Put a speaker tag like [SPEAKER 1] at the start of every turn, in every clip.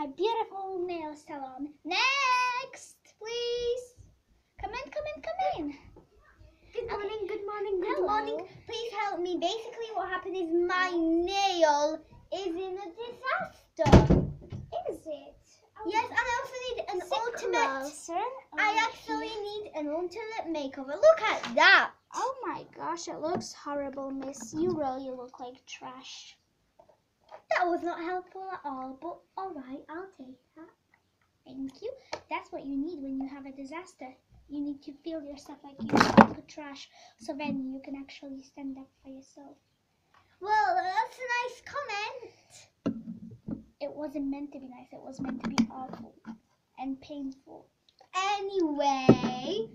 [SPEAKER 1] my beautiful nail salon. Next, please. Come in, come in, come in.
[SPEAKER 2] Good
[SPEAKER 1] Okay.
[SPEAKER 2] morning, good morning, good
[SPEAKER 1] Hello.
[SPEAKER 2] morning. Please help me. Basically, what happened is my nail is in a disaster.
[SPEAKER 1] Is it? Oh,
[SPEAKER 2] Yes, and I also need an ultimate.
[SPEAKER 1] closer.
[SPEAKER 2] Oh,
[SPEAKER 1] I
[SPEAKER 2] actually need an ultimate makeover. Look at that.
[SPEAKER 1] Oh my gosh, it looks horrible, miss. You really look like trash.
[SPEAKER 2] That was not helpful at all, but alright, I'll take that.
[SPEAKER 1] Thank you. That's what you need when you have a disaster. You need to feel yourself like you're like trash, so then you can actually stand up for yourself.
[SPEAKER 2] Well, that's a nice comment.
[SPEAKER 1] It wasn't meant to be nice. It was meant to be awful and painful.
[SPEAKER 2] Anyway,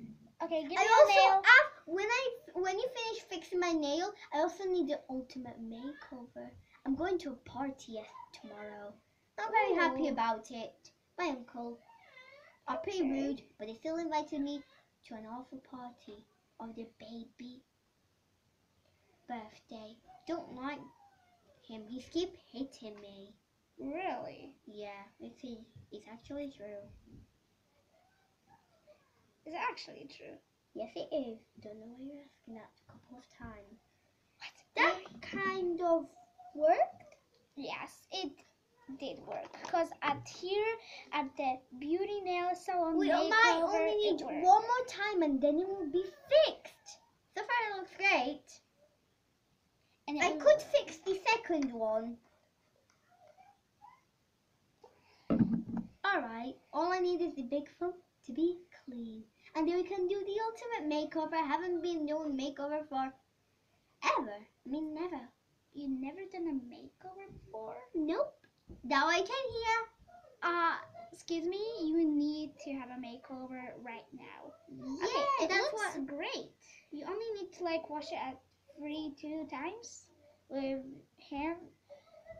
[SPEAKER 1] Okay, give me
[SPEAKER 2] I
[SPEAKER 1] a
[SPEAKER 2] also
[SPEAKER 1] nail.
[SPEAKER 2] af- when I when you finish fixing my nail, I also need the ultimate makeover. I'm going to a party tomorrow. Not very happy
[SPEAKER 1] oh.
[SPEAKER 2] about it. My uncle are pretty rude, but they still invited me to an awful party of their baby birthday. Don't like him. He keep hitting me.
[SPEAKER 1] Really?
[SPEAKER 2] Yeah, it's it's actually true.
[SPEAKER 1] Is it actually true?
[SPEAKER 2] Yes, it is. Don't know why you're asking that a couple of times.
[SPEAKER 1] What?
[SPEAKER 2] That kind of worked.
[SPEAKER 1] Yes, it did work. Because at here, at the beauty nail salon
[SPEAKER 2] We oh, might
[SPEAKER 1] makeover,
[SPEAKER 2] only need one more time and then it will be fixed. So far it looks great.
[SPEAKER 1] And
[SPEAKER 2] I could fix the second one. Alright, all I need is the big foot to be clean. And then we can do the ultimate makeover. I haven't been doing makeover for ever. I mean never.
[SPEAKER 1] You never done a makeover before?
[SPEAKER 2] Nope. Now I can hear.
[SPEAKER 1] Uh, excuse me, you need to have a makeover right now.
[SPEAKER 2] Yeah,
[SPEAKER 1] okay, it
[SPEAKER 2] that's
[SPEAKER 1] looks
[SPEAKER 2] what.
[SPEAKER 1] great. You only need to like wash it at three, two times with hand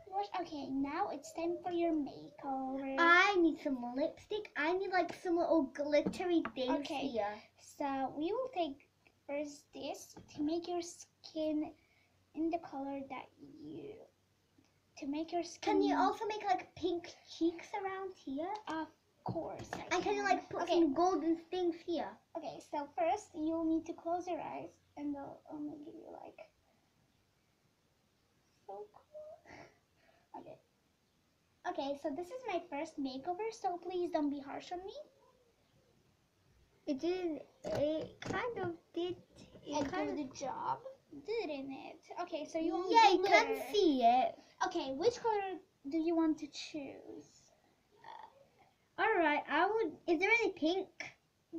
[SPEAKER 1] wash. Okay, now it's time for your makeover.
[SPEAKER 2] I need some lipstick. I need like some little glittery things
[SPEAKER 1] Okay.
[SPEAKER 2] here.
[SPEAKER 1] So we will take first this to make your skin in the color that you to make your skin.
[SPEAKER 2] Can you also make like pink cheeks around here?
[SPEAKER 1] Of course. I
[SPEAKER 2] And can you like put
[SPEAKER 1] Okay.
[SPEAKER 2] some golden things here?
[SPEAKER 1] Okay, so first you'll need to close your eyes, and they'll only give you like so cool. Okay. Okay, so this is my first makeover, so please don't be harsh on me.
[SPEAKER 2] It did. It kind of did.
[SPEAKER 1] It
[SPEAKER 2] It kind
[SPEAKER 1] did
[SPEAKER 2] of.
[SPEAKER 1] the job, didn't it? Okay, so you want
[SPEAKER 2] Yeah, you can see it.
[SPEAKER 1] Okay, which color do you want to choose?
[SPEAKER 2] All right. I would. Is there any pink?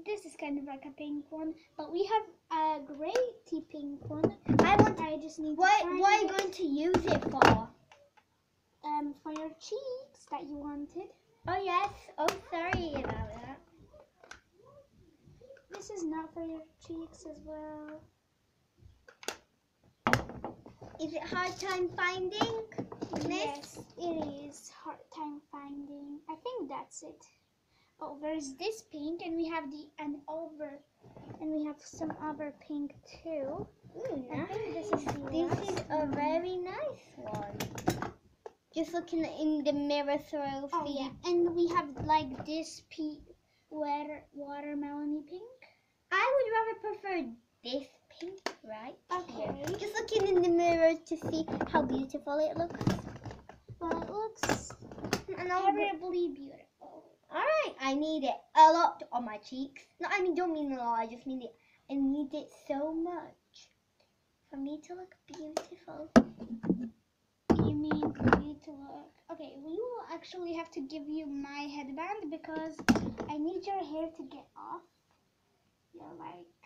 [SPEAKER 1] This is kind of like a pink one, but we have a gray tea pink one.
[SPEAKER 2] I want.
[SPEAKER 1] I just need
[SPEAKER 2] What? What are you
[SPEAKER 1] it.
[SPEAKER 2] going to use it for?
[SPEAKER 1] um for your cheeks that you wanted.
[SPEAKER 2] Oh yes. Oh, sorry about that.
[SPEAKER 1] This is not for your cheeks as well.
[SPEAKER 2] Is it hard time finding?
[SPEAKER 1] Yes, it is hard time finding. I think that's it. Oh, there's this pink, and we have the an over, and we have some other pink too.
[SPEAKER 2] Ooh,
[SPEAKER 1] I
[SPEAKER 2] nice.
[SPEAKER 1] think this is
[SPEAKER 2] This is a very nice one. Just looking in the mirror through.
[SPEAKER 1] Oh
[SPEAKER 2] see.
[SPEAKER 1] yeah, and we have like this pink, water watermelony pink.
[SPEAKER 2] I would rather prefer this right
[SPEAKER 1] Okay.
[SPEAKER 2] here. Just looking in the mirror to see how beautiful it looks.
[SPEAKER 1] Well, it looks terribly beautiful.
[SPEAKER 2] Alright, I need it a lot on my cheeks. No, I mean don't mean a lot, I just mean it I need it so much for me to look beautiful.
[SPEAKER 1] You mean for you to look? Okay, we will actually have to give you my headband because I need your hair to get off. Your like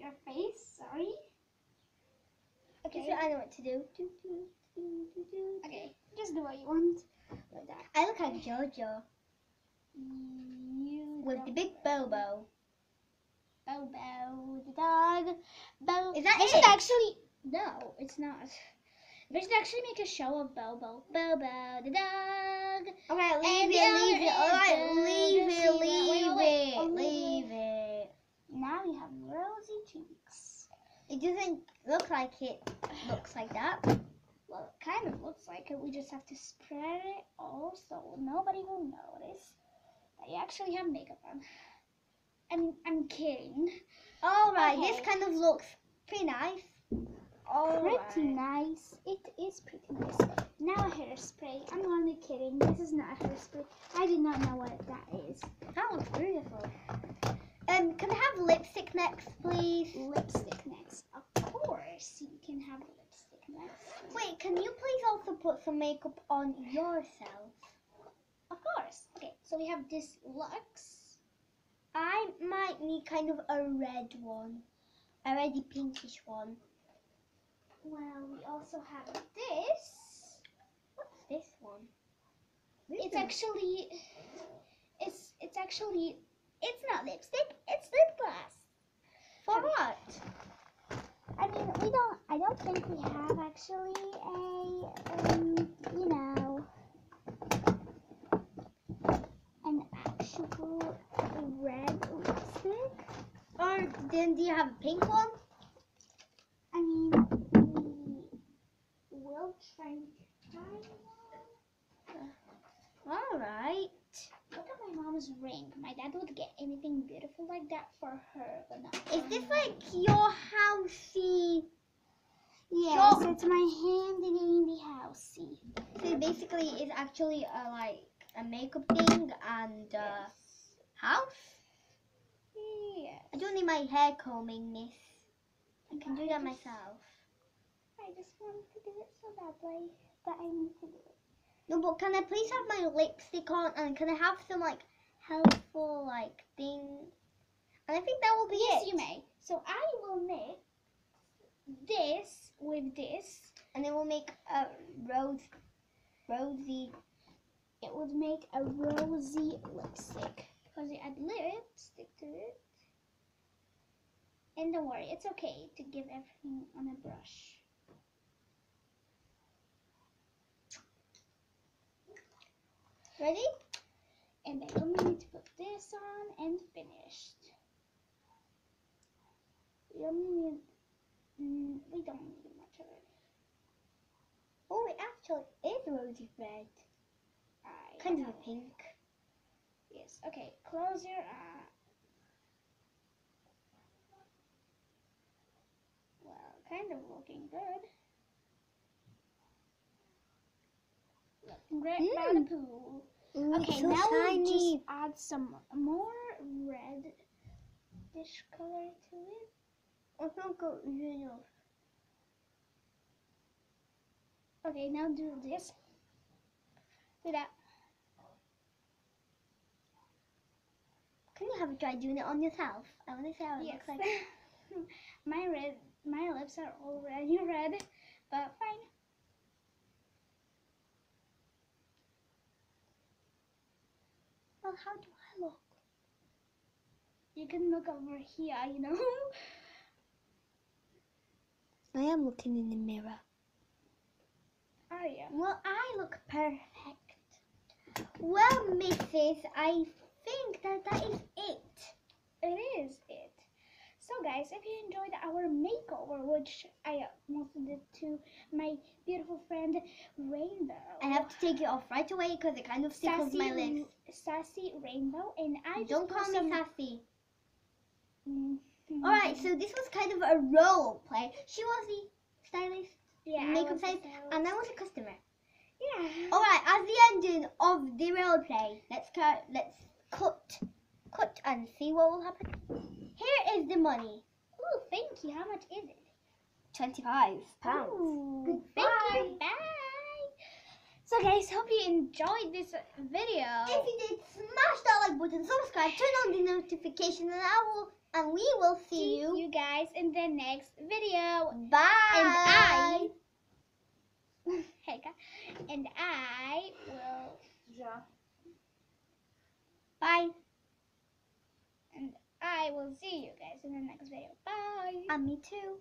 [SPEAKER 1] your face. Sorry.
[SPEAKER 2] Okay, so I know what to do. Do, do, do, do, do.
[SPEAKER 1] Okay. Just do what you want. Like that.
[SPEAKER 2] I look like Jojo
[SPEAKER 1] You
[SPEAKER 2] with the big bobo.
[SPEAKER 1] Bobo the dog. Bo.
[SPEAKER 2] Is that
[SPEAKER 1] they
[SPEAKER 2] it?
[SPEAKER 1] should actually. No, it's not. They should actually make a show of Bobo. Bobo the dog.
[SPEAKER 2] Okay,
[SPEAKER 1] And
[SPEAKER 2] leave
[SPEAKER 1] the
[SPEAKER 2] it, leave it. Alright, leave it, leave it, leave it.
[SPEAKER 1] Now you have rosy cheeks.
[SPEAKER 2] It doesn't look like it looks like that.
[SPEAKER 1] Well, it kind of looks like it. We just have to spread it all so nobody will notice that you actually have makeup on. I'm, I'm kidding.
[SPEAKER 2] Alright, this kind of looks pretty nice.
[SPEAKER 1] Pretty
[SPEAKER 2] Alright.
[SPEAKER 1] nice. It is pretty nice. Now a hairspray. I'm only kidding. This is not a hairspray. I do not know what that is.
[SPEAKER 2] That looks beautiful. Um, can I have lipstick next, please?
[SPEAKER 1] Lipstick next. Of course, you can have lipstick next.
[SPEAKER 2] Wait, can you please also put some makeup on yourself?
[SPEAKER 1] Of course. Okay, so we have this Lux.
[SPEAKER 2] I might need kind of a red one. A reddy pinkish one.
[SPEAKER 1] Well, we also have this.
[SPEAKER 2] What's this one? This
[SPEAKER 1] It's actually, it's it's actually, it's not lipstick. It's lip gloss.
[SPEAKER 2] for what?
[SPEAKER 1] I mean, we don't. I don't think we have actually a, um, you know, an actual red lipstick.
[SPEAKER 2] Or then do you have a pink one?
[SPEAKER 1] I mean, we will try to find one.
[SPEAKER 2] Alright.
[SPEAKER 1] Look at my mom's ring. My dad would get anything beautiful like that for her, but not.
[SPEAKER 2] Is this like your housey?
[SPEAKER 1] Yes,
[SPEAKER 2] Sure.
[SPEAKER 1] it's my hand in the housey.
[SPEAKER 2] So basically, it's actually a, like a makeup thing and uh, house.
[SPEAKER 1] Yes.
[SPEAKER 2] I don't need my hair combing, miss. I can do that
[SPEAKER 1] just-
[SPEAKER 2] myself.
[SPEAKER 1] I just wanted to do it so badly that I need to do it.
[SPEAKER 2] No, but can I please have my lipstick on and can I have some like helpful like thing? And I think that will be
[SPEAKER 1] Yes,
[SPEAKER 2] it.
[SPEAKER 1] you may. So I will mix this with this.
[SPEAKER 2] And it will make a rose, rosy.
[SPEAKER 1] It would make a rosy lipstick because you add lipstick to it. And don't worry, it's okay to give everything on a brush.
[SPEAKER 2] Ready?
[SPEAKER 1] And then we need to put this on and finished. We only need, mm, we don't need much of it.
[SPEAKER 2] Oh, it actually is rosy red.
[SPEAKER 1] I
[SPEAKER 2] Kind of
[SPEAKER 1] know.
[SPEAKER 2] a pink.
[SPEAKER 1] Yes. Okay. Close your eye. Well, kind of looking good. Looking great by the
[SPEAKER 2] Mm.
[SPEAKER 1] pool.
[SPEAKER 2] Ooh,
[SPEAKER 1] Okay,
[SPEAKER 2] so
[SPEAKER 1] now we'll just add some more red dish color to it.
[SPEAKER 2] I think you know.
[SPEAKER 1] Okay, now do this. Do that.
[SPEAKER 2] Can you have a try doing it on yourself? I want to see how it
[SPEAKER 1] Yes.
[SPEAKER 2] looks like.
[SPEAKER 1] my red, my lips are already red, but fine.
[SPEAKER 2] Well, how do I look?
[SPEAKER 1] You can look over here, you know.
[SPEAKER 2] I am looking in the mirror.
[SPEAKER 1] Oh, Are you?
[SPEAKER 2] Well, I look perfect. Well, Mrs., I think that that is it.
[SPEAKER 1] It is. So, guys, if you enjoyed our makeover, which I mostly did to my beautiful friend Rainbow,
[SPEAKER 2] I have to take it off right away because it kind of tickles my lips.
[SPEAKER 1] Sassy Rainbow, and I just
[SPEAKER 2] Don't call me sassy.
[SPEAKER 1] Mm,
[SPEAKER 2] Alright, so this was kind of a role play. She was the stylist,
[SPEAKER 1] yeah,
[SPEAKER 2] makeup
[SPEAKER 1] was the
[SPEAKER 2] stylist,
[SPEAKER 1] stylist.
[SPEAKER 2] and I was a customer.
[SPEAKER 1] yeah.
[SPEAKER 2] Alright, as the ending of the role play, let's cut, let's cut, cut and see what will happen. Here is the money.
[SPEAKER 1] Ooh, thank you. How much is it?
[SPEAKER 2] 25 pounds.
[SPEAKER 1] Ooh, thank you. Bye. So, guys, hope you enjoyed this video.
[SPEAKER 2] If you did, smash that like button, subscribe, turn on the notification, and I will, and we will see
[SPEAKER 1] See
[SPEAKER 2] you.
[SPEAKER 1] you guys in the next video.
[SPEAKER 2] Bye.
[SPEAKER 1] And I, hey, guys, and I will,
[SPEAKER 2] Bye.
[SPEAKER 1] I will see you guys in the next video. Bye.
[SPEAKER 2] And me too.